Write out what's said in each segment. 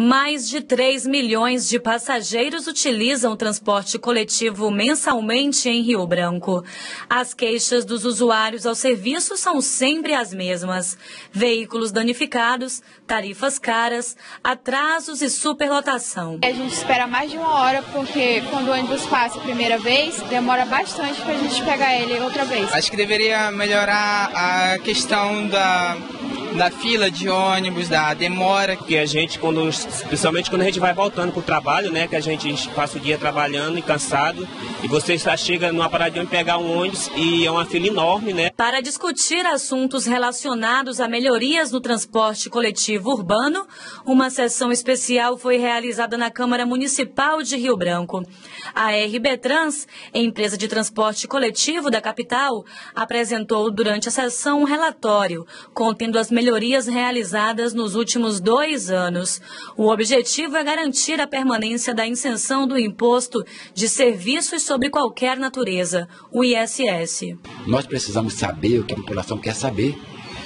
Mais de 3 milhões de passageiros utilizam o transporte coletivo mensalmente em Rio Branco. As queixas dos usuários ao serviço são sempre as mesmas: veículos danificados, tarifas caras, atrasos e superlotação. A gente espera mais de uma hora porque quando o ônibus passa a primeira vez, demora bastante para a gente pegar ele outra vez. Acho que deveria melhorar a questão da da fila de ônibus, da demora. Que a gente, quando, principalmente quando a gente vai voltando para o trabalho, né? Que a gente passa o dia trabalhando e cansado, e você só chega numa parada de onde pegar um ônibus e é uma fila enorme, né? Para discutir assuntos relacionados a melhorias no transporte coletivo urbano, uma sessão especial foi realizada na Câmara Municipal de Rio Branco. A RB Trans, empresa de transporte coletivo da capital, apresentou durante a sessão um relatório contendo as melhorias realizadas nos últimos dois anos. O objetivo é garantir a permanência da isenção do imposto de serviços sobre qualquer natureza, o ISS. Nós precisamos saber o que a população quer saber.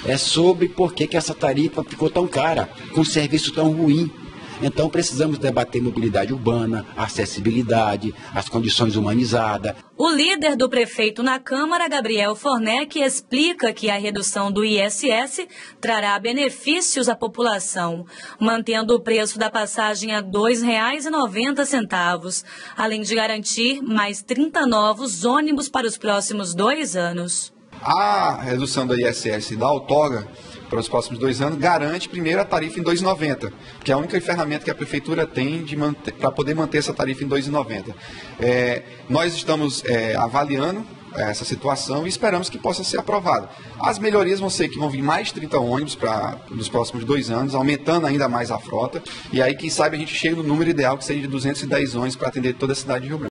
É sobre por que, que essa tarifa ficou tão cara, com um serviço tão ruim. Então precisamos debater mobilidade urbana, acessibilidade, as condições humanizadas. O líder do prefeito na Câmara, Gabriel Fornec, explica que a redução do ISS trará benefícios à população, mantendo o preço da passagem a R$ 2,90, além de garantir mais 30 novos ônibus para os próximos dois anos. A redução da ISS da outorga para os próximos dois anos garante primeiro a tarifa em 2,90, que é a única ferramenta que a prefeitura tem para poder manter essa tarifa em 2,90. É, nós estamos é, avaliando essa situação e esperamos que possa ser aprovada. As melhorias vão ser que vão vir mais 30 ônibus para nos próximos dois anos, aumentando ainda mais a frota, e aí quem sabe a gente chega no número ideal que seja de 210 ônibus para atender toda a cidade de Rio Branco.